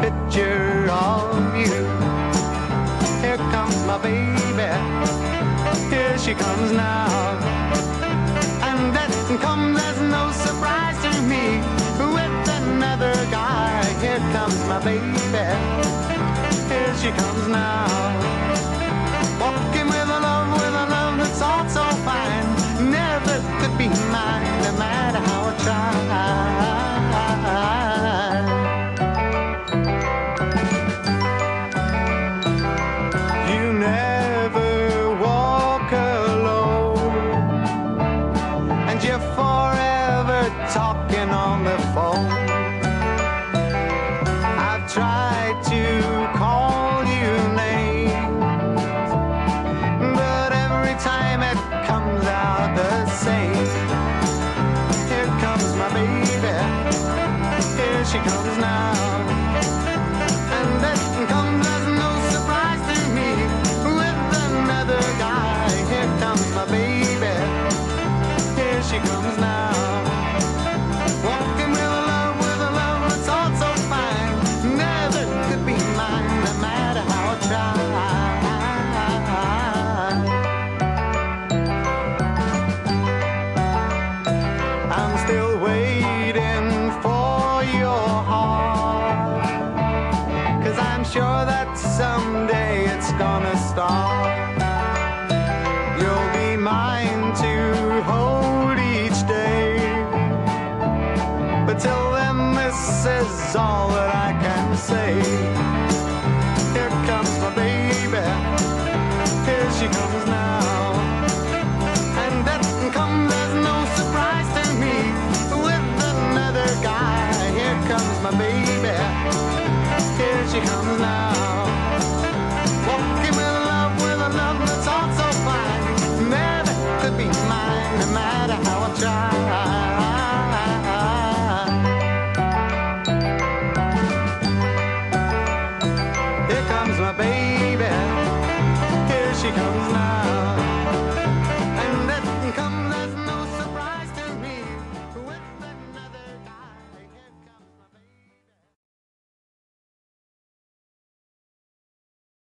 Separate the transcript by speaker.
Speaker 1: picture of you. Here comes my baby, here she comes now. And that comes as no surprise to me. With another guy, here comes my baby. Here she comes now. Talking on the phone. I've tried to call you names, but every time it comes out the same. Here comes my baby, here she comes now. And comes as no surprise to me. With another guy, here comes my baby. Here she comes now. gonna stop. You'll be mine to hold each day. But till then, this is all that I can say. Here comes my baby. Here she comes now. And that comes as no surprise to me. With another guy, here comes my baby. Here she comes now. comes my baby. Here she comes now.